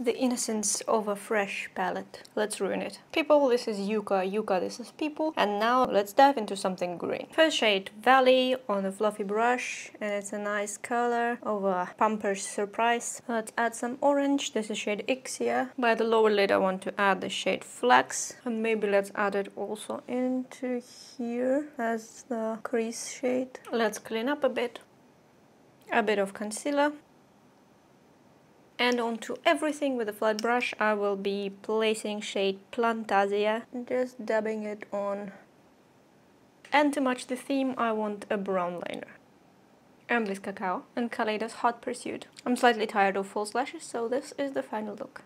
The Innocence of a Fresh palette. Let's ruin it. People, this is Yucca. Yucca, this is People. And now let's dive into something green. First shade, Valley on a fluffy brush. And it's a nice color of a Pampers Surprise. Let's add some orange. This is shade Ixia. By the lower lid, I want to add the shade Flex. And maybe let's add it also into here as the crease shade. Let's clean up a bit. A bit of concealer and onto everything with a flat brush I will be placing shade Plantasia just dabbing it on and to match the theme I want a brown liner I'm Cacao and Kaleidos Hot Pursuit. I'm slightly tired of false lashes so this is the final look.